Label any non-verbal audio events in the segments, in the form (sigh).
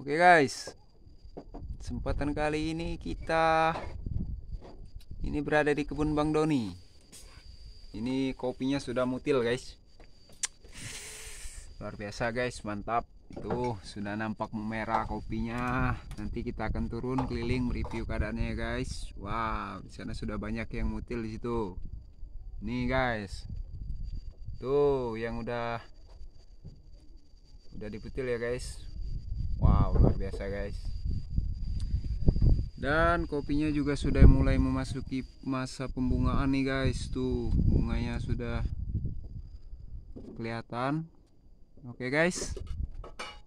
Oke guys, kesempatan kali ini kita ini berada di kebun Bang Doni. Ini kopinya sudah mutil guys. Luar biasa guys, mantap. Itu sudah nampak memerah kopinya. Nanti kita akan turun keliling mereview keadaannya ya guys. Wow, di sana sudah banyak yang mutil di situ. Nih guys. Tuh yang udah udah diputil ya guys biasa guys. Dan kopinya juga sudah mulai memasuki masa pembungaan nih guys. Tuh bunganya sudah kelihatan. Oke guys.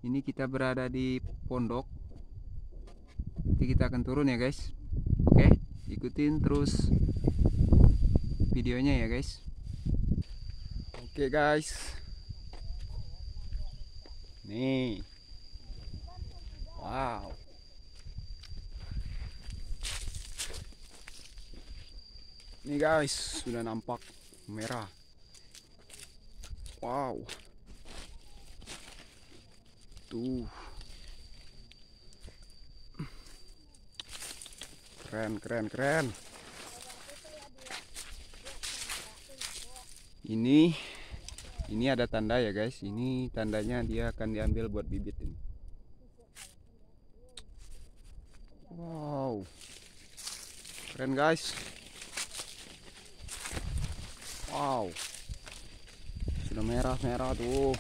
Ini kita berada di pondok. Nanti kita akan turun ya guys. Oke ikutin terus videonya ya guys. Oke guys. Nih Wow. Nih guys Sudah nampak merah. Wow. Tuh. Keren keren keren. Ini ini ada tanda ya guys. Ini tandanya dia akan diambil buat bibit ini wow. Keren guys. Wow. Sudah merah-merah tuh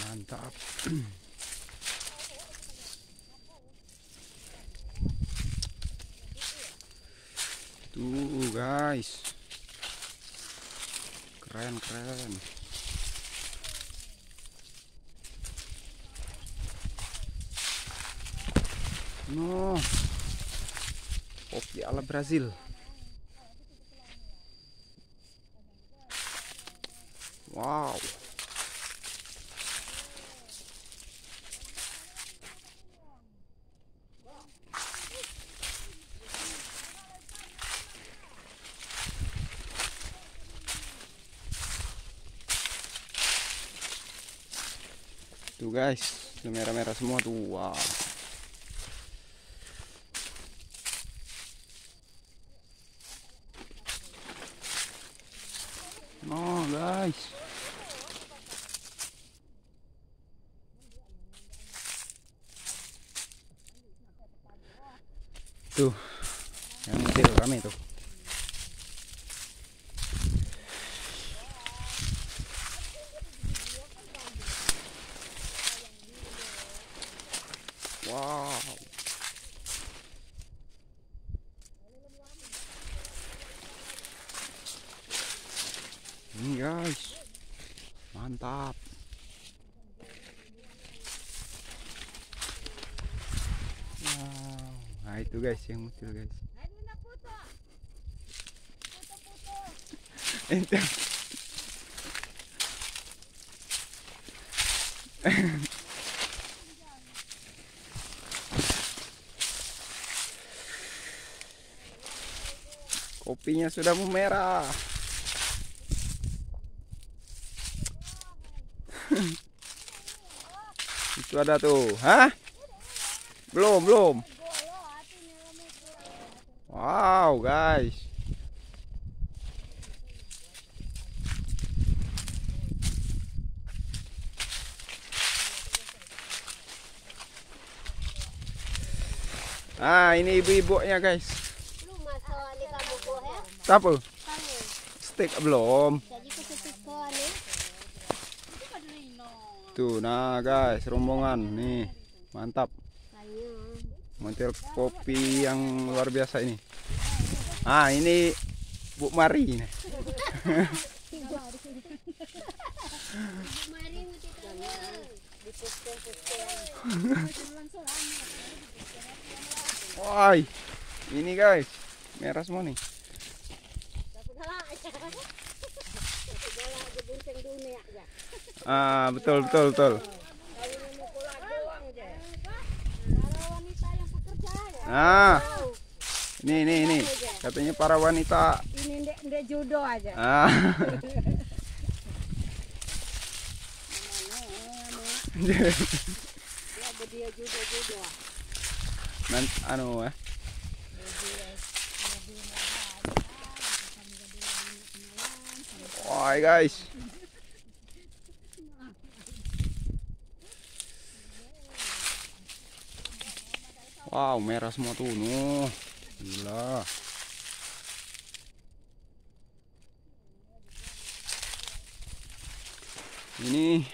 mantap tuh guys. Keren keren. No kopi ala Brazil. Wow Tuh guys, udah merah-merah semua tuh. Wow. Oh guys. Tuh, yang kecil rame tuh. Wow. Ini guys. Mantap. Wow. Nah itu guys yang muncul guys. Ente. Kopinya sudah memerah. Itu ada tuh. Hah? Belum, belum. Wow, guys. Ah, ini ibu-ibunya, guys. Belum masuk ni kamu he? Apa? Steak belum. Tuh, nah guys, rombongan nih. Mantap. Montir kopi yang luar biasa ini. Ah, ini Bu Mari. Woi, ini guys, merah semua nih. Ah, betul betul betul. Nah, ini ini ini. Katanya para wanita. Ini ndek ndek judo aja. Ah. Ya (laughs) (laughs) dia judo. Nan anu eh. Wah guys. Wow, merah semua tuh. Nuh. Gila. Ini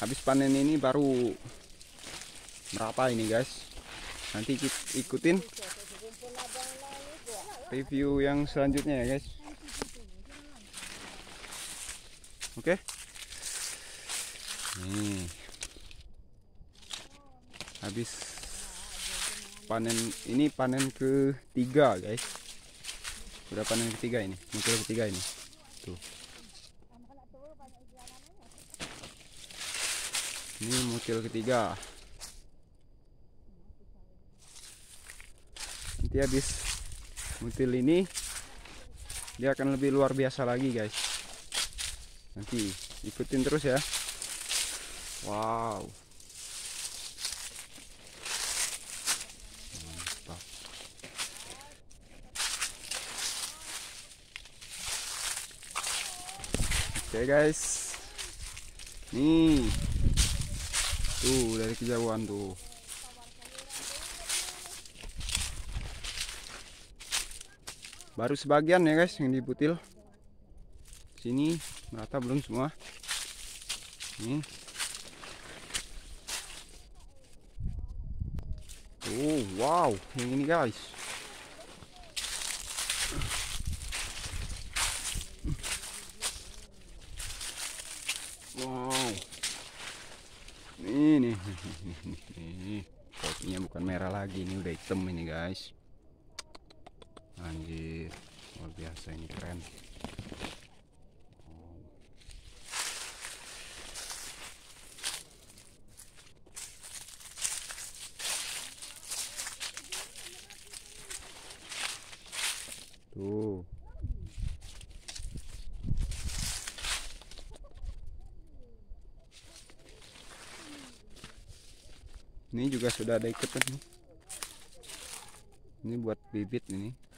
habis panen ini baru berapa ini guys? Nanti ikutin review yang selanjutnya ya guys. Oke. Nih. Habis panen ini panen ketiga guys. Sudah panen ketiga ini, muncul ketiga ini. Tuh. Ini muncul ketiga. Nanti habis mutil ini dia akan lebih luar biasa lagi guys. Nanti ikutin terus ya. Wow. Oke guys. Nih. Tuh dari kejauhan tuh. Baru sebagian ya guys yang dibutil. Sini merata belum semua. Nih. Oh wow, yang ini guys. Wow. Ini kopinya bukan merah lagi, ini udah hitam ini guys. Anjir, luar biasa ini keren. Ini juga sudah ada ikatan nih. Ini buat bibit ini.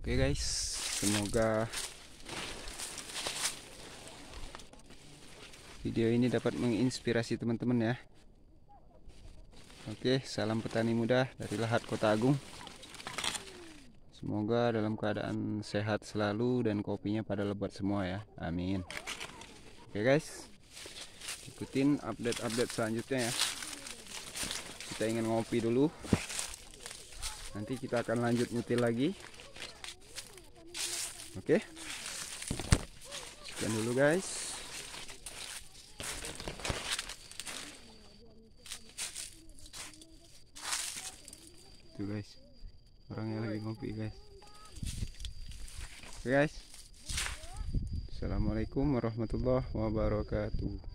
Oke guys, semoga video ini dapat menginspirasi teman-teman ya. Oke, salam petani muda dari Lahat Kota Agung. Semoga dalam keadaan sehat selalu dan kopinya pada lebat semua ya. Amin. Oke guys, ikutin update-update selanjutnya ya. Kita ingin ngopi dulu. Nanti kita akan lanjut nyetil lagi. Oke. Sekian dulu guys. Tuh guys. Orangnya lagi ngopi guys. Oke guys. Assalamualaikum warahmatullahi wabarakatuh.